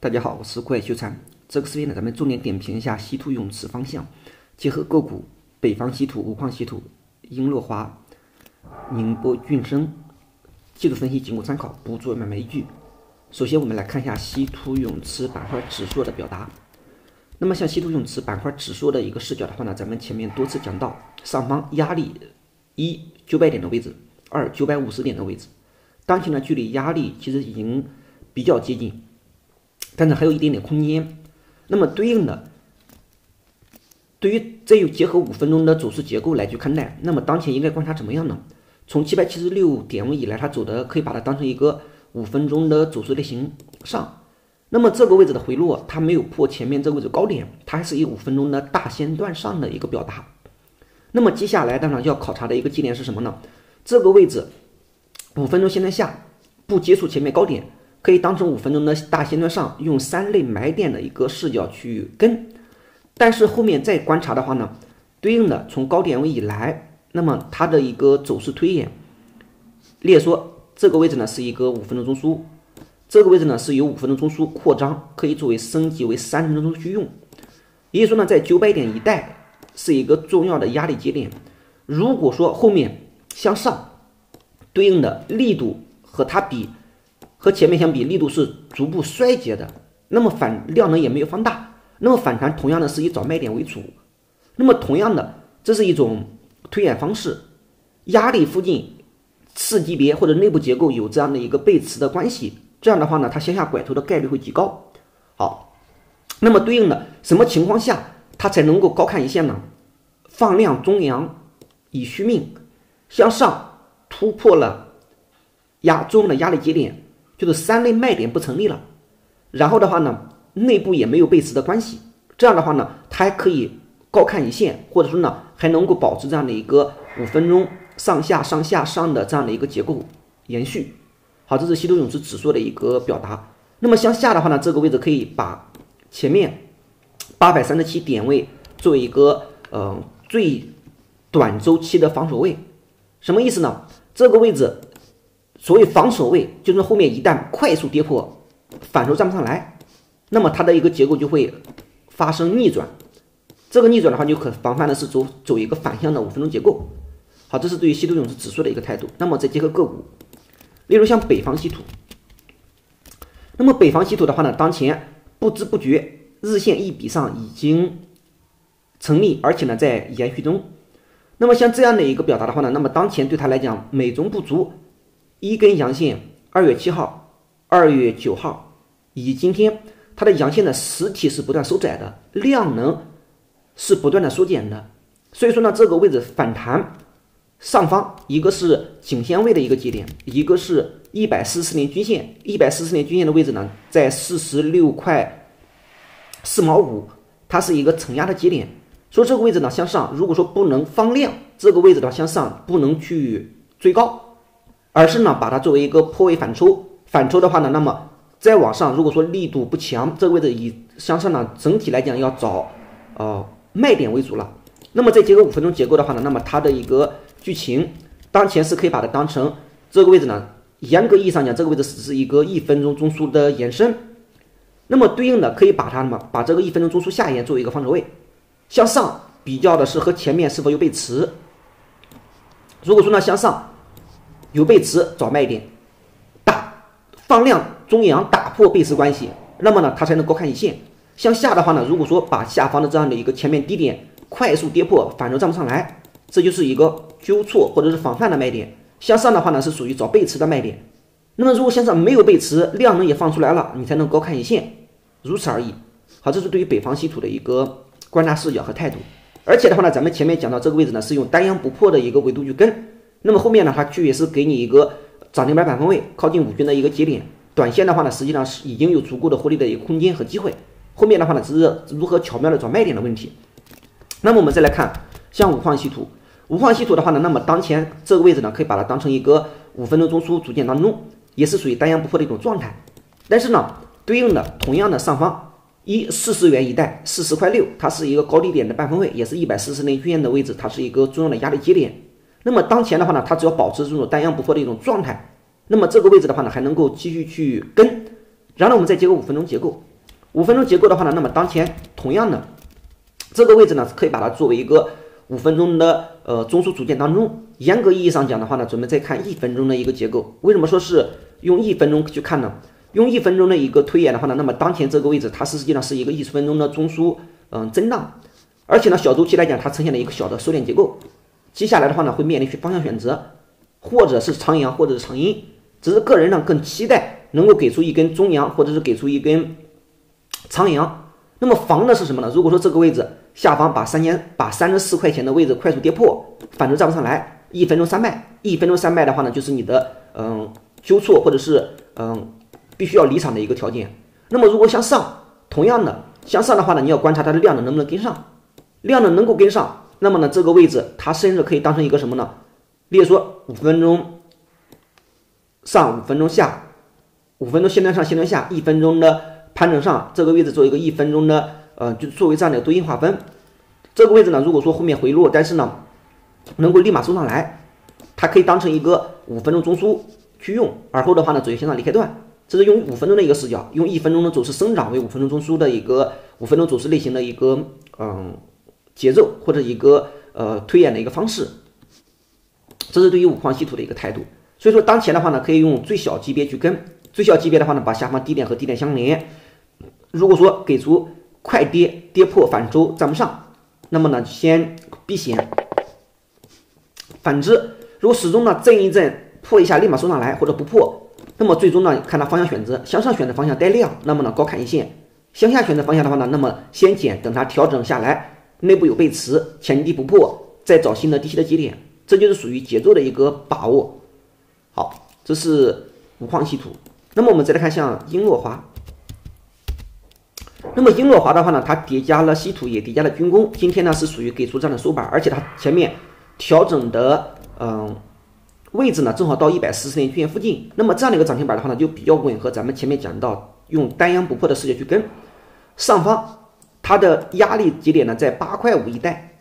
大家好，我是怪修禅。这个视频呢，咱们重点点评一下稀土永磁方向，结合个股北方稀土、五矿稀土、英乐华、宁波骏生，技术分析仅供参考，不做买卖依据。首先，我们来看一下稀土永磁板块指数的表达。那么，像稀土永磁板块指数的一个视角的话呢，咱们前面多次讲到，上方压力一九百点的位置，二九百五十点的位置，当前呢，距离压力其实已经比较接近。但是还有一点点空间，那么对应的，对于再又结合五分钟的走势结构来去看待，那么当前应该观察怎么样呢？从七百七十六点位以来，它走的可以把它当成一个五分钟的走势类型上，那么这个位置的回落，它没有破前面这个位置高点，它还是以五分钟的大线段上的一个表达。那么接下来当然要考察的一个节点是什么呢？这个位置五分钟线段下不接触前面高点。可以当成五分钟的大线段上用三类买点的一个视角去跟，但是后面再观察的话呢，对应的从高点位以来，那么它的一个走势推演，列说这个位置呢是一个五分钟中枢，这个位置呢是由五分钟中枢扩张，可以作为升级为三分钟中枢去用，也就是说呢，在九百点一带是一个重要的压力节点，如果说后面向上对应的力度和它比。和前面相比，力度是逐步衰竭的，那么反量能也没有放大，那么反弹同样的是以找卖点为主，那么同样的这是一种推演方式，压力附近次级别或者内部结构有这样的一个背驰的关系，这样的话呢，它向下拐头的概率会极高。好，那么对应的什么情况下它才能够高看一线呢？放量中阳以续命向上突破了压中的压力节点。就是三类卖点不成立了，然后的话呢，内部也没有背驰的关系，这样的话呢，它还可以高看一线，或者说呢，还能够保持这样的一个五分钟上下上下上的这样的一个结构延续。好，这是稀土永磁指数的一个表达。那么向下的话呢，这个位置可以把前面八百三十七点位作为一个呃最短周期的防守位，什么意思呢？这个位置。所谓防守位，就是后面一旦快速跌破，反手站不上来，那么它的一个结构就会发生逆转。这个逆转的话，就可防范的是走走一个反向的五分钟结构。好，这是对于稀土永磁指数的一个态度。那么再结合个股，例如像北方稀土，那么北方稀土的话呢，当前不知不觉日线一笔上已经成立，而且呢在延续中。那么像这样的一个表达的话呢，那么当前对它来讲美中不足。一根阳线，二月七号、二月九号以及今天，它的阳线的实体是不断收窄的，量能是不断的缩减的。所以说呢，这个位置反弹上方一个是颈线位的一个节点，一个是一百四十年均线，一百四十年均线的位置呢在四十六块四毛五，它是一个承压的节点。所以这个位置呢向上，如果说不能放量，这个位置的话向上不能去追高。而是呢，把它作为一个破位反抽，反抽的话呢，那么再往上，如果说力度不强，这个位置以向上呢，整体来讲要找呃卖点为主了。那么再结合五分钟结构的话呢，那么它的一个剧情，当前是可以把它当成这个位置呢，严格意义上讲，这个位置只是一个一分钟中枢的延伸。那么对应的可以把它么，把这个一分钟中枢下沿作为一个防守位，向上比较的是和前面是否有背驰。如果说呢向上。有背驰找卖点，打放量中阳打破背驰关系，那么呢，它才能高看一线。向下的话呢，如果说把下方的这样的一个前面低点快速跌破，反手站不上来，这就是一个纠错或者是防范的卖点。向上的话呢，是属于找背驰的卖点。那么如果向上没有背驰，量能也放出来了，你才能高看一线，如此而已。好，这是对于北方稀土的一个观察视角和态度。而且的话呢，咱们前面讲到这个位置呢，是用单阳不破的一个维度去跟。那么后面呢，它确实给你一个涨停板板分位，靠近五均的一个节点。短线的话呢，实际上是已经有足够的获利的一个空间和机会。后面的话呢，只是如何巧妙的找卖点的问题。那么我们再来看，像五矿稀土，五矿稀土的话呢，那么当前这个位置呢，可以把它当成一个五分钟中枢组件当中，也是属于单阳不破的一种状态。但是呢，对应的同样的上方一四十元一带四十块六，它是一个高低点的半分位，也是一百四十年均线的位置，它是一个重要的压力节点。那么当前的话呢，它只要保持这种单阳不破的一种状态，那么这个位置的话呢，还能够继续去跟。然后我们再结合五分钟结构，五分钟结构的话呢，那么当前同样的这个位置呢，可以把它作为一个五分钟的呃中枢组件当中。严格意义上讲的话呢，准备再看一分钟的一个结构。为什么说是用一分钟去看呢？用一分钟的一个推演的话呢，那么当前这个位置它实际上是一个一分钟的中枢嗯震荡，而且呢小周期来讲，它呈现了一个小的收敛结构。接下来的话呢，会面临方向选择，或者是长阳，或者是长阴。只是个人呢更期待能够给出一根中阳，或者是给出一根长阳。那么防的是什么呢？如果说这个位置下方把三千把三十四块钱的位置快速跌破，反正站不上来，一分钟三卖，一分钟三卖的话呢，就是你的嗯纠错或者是嗯必须要离场的一个条件。那么如果向上，同样的向上的话呢，你要观察它的量能能不能跟上，量能能够跟上，那么呢这个位置它甚至可以当成一个什么呢？例如说五分钟上，五分钟下，五分钟线段上线段下，一分钟的。盘整上这个位置做一个一分钟的，呃，就作为这样的对应划分。这个位置呢，如果说后面回落，但是呢，能够立马收上来，它可以当成一个五分钟中枢去用。而后的话呢，走线上离开段，这是用五分钟的一个视角，用一分钟的走势生长为五分钟中枢的一个五分钟走势类型的一个嗯节奏或者一个呃推演的一个方式。这是对于五矿稀土的一个态度。所以说当前的话呢，可以用最小级别去跟，最小级别的话呢，把下方低点和低点相连。如果说给出快跌跌破反周站不上，那么呢先避险。反之，如果始终呢震一震破一下立马收上来或者不破，那么最终呢看它方向选择，向上选择方向带量，那么呢高看一线；向下选择方向的话呢，那么先减，等它调整下来，内部有背驰，前低不破，再找新的低吸的节点，这就是属于节奏的一个把握。好，这是五矿稀土。那么我们再来看像英洛华。那么英洛华的话呢，它叠加了稀土，也叠加了军工。今天呢是属于给出这样的收板，而且它前面调整的嗯位置呢，正好到一百四十年均线附近。那么这样的一个涨停板的话呢，就比较吻合咱们前面讲到用单阳不破的视角去跟上方，它的压力节点呢在八块五一带。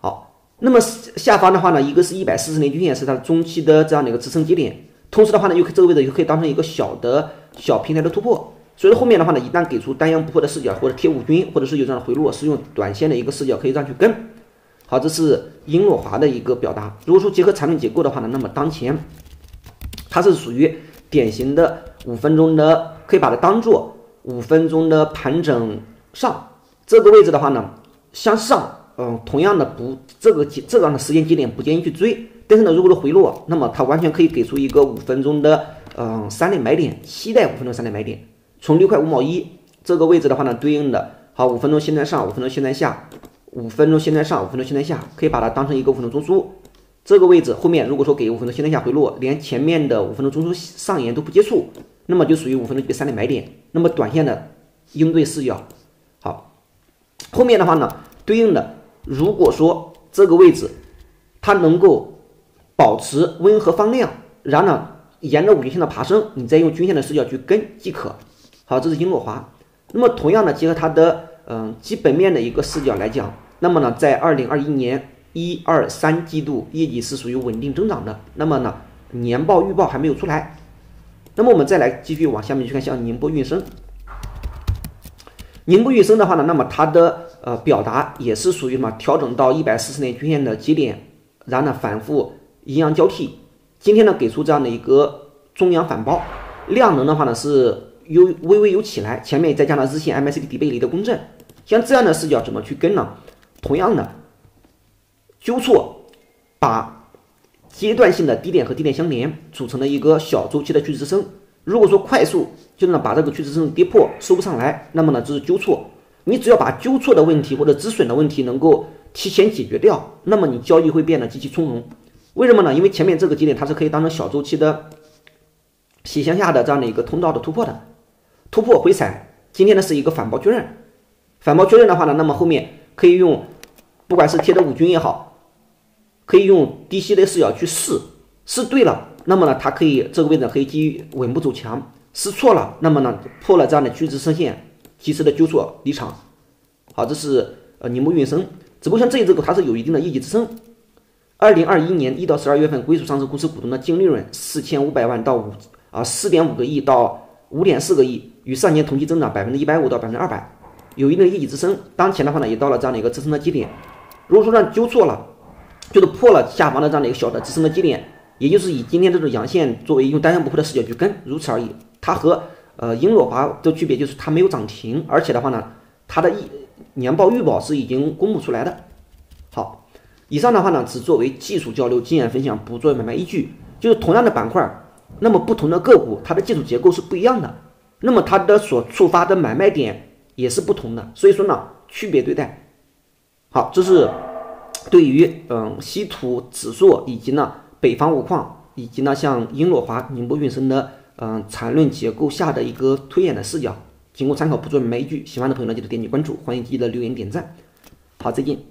好，那么下方的话呢，一个是一百四十年均线是它中期的这样的一个支撑节点，同时的话呢，又这个位置又可以当成一个小的小平台的突破。所以说后面的话呢，一旦给出单阳不破的视角，或者贴五均，或者是有这样的回落，是用短线的一个视角可以这样去跟。好，这是英诺华的一个表达。如果说结合产品结构的话呢，那么当前它是属于典型的五分钟的，可以把它当做五分钟的盘整上这个位置的话呢，向上，嗯，同样的不这个这样的时间节点不建议去追。但是呢，如果是回落，那么它完全可以给出一个五分钟的，嗯，三类买点，期待五分钟三类买点。从六块五毛一这个位置的话呢，对应的好五分钟现在上，五分钟现在下，五分钟现在上，五分钟现在下，可以把它当成一个五分钟中枢。这个位置后面如果说给五分钟线在下回落，连前面的五分钟中枢上沿都不接触，那么就属于五分钟级别三类买点。那么短线的应对视角，后面的话呢，对应的如果说这个位置它能够保持温和放量，然后呢沿着五均线的爬升，你再用均线的视角去跟即可。好，这是英洛华。那么同样的，结合它的嗯基本面的一个视角来讲，那么呢，在二零二一年一二三季度业绩是属于稳定增长的。那么呢，年报预报还没有出来。那么我们再来继续往下面去看，像宁波运升。宁波运升的话呢，那么它的呃表达也是属于什么？调整到一百四十年均线的节点，然后呢反复阴阳交替。今天呢给出这样的一个中阳反包，量能的话呢是。有微微有起来，前面再加上日线 MACD 底背离的共振，像这样的视角怎么去跟呢？同样的纠错，把阶段性的低点和低点相连，组成了一个小周期的趋势支撑。如果说快速就是呢把这个趋势支撑跌破收不上来，那么呢就是纠错。你只要把纠错的问题或者止损的问题能够提前解决掉，那么你交易会变得极其从容。为什么呢？因为前面这个节点它是可以当成小周期的斜向下的这样的一个通道的突破的。突破回踩，今天呢是一个反包确认，反包确认的话呢，那么后面可以用，不管是贴的五均也好，可以用低吸的视角去试，试对了，那么呢它可以这个位置可以基于稳步走强，试错了，那么呢破了这样的趋势支撑线，及时的纠错离场。好，这是呃宁波运升，只不过像这一只股它是有一定的业绩支撑，二零二一年一到十二月份归属上市公司股东的净利润四千五百万到五啊四点五个亿到五点四个亿。与上年同期增长百分之一百五到百分之二百，有一定的业绩支撑。当前的话呢，也到了这样的一个支撑的基点。如果说让纠错了，就是破了下方的这样的一个小的支撑的基点，也就是以今天这种阳线作为用单向不破的视角去跟，如此而已。它和呃英洛华的区别就是它没有涨停，而且的话呢，它的一年报预报是已经公布出来的。好，以上的话呢只作为技术交流、经验分享，不作为买卖依据。就是同样的板块，那么不同的个股，它的技术结构是不一样的，那么它的所触发的买卖点也是不同的，所以说呢，区别对待。好，这是对于嗯稀土指数以及呢北方五矿以及呢像英洛华、宁波运升的嗯产论结构下的一个推演的视角，仅供参考，不做买卖依据。喜欢的朋友呢，记得点击关注，欢迎记得留言点赞。好，再见。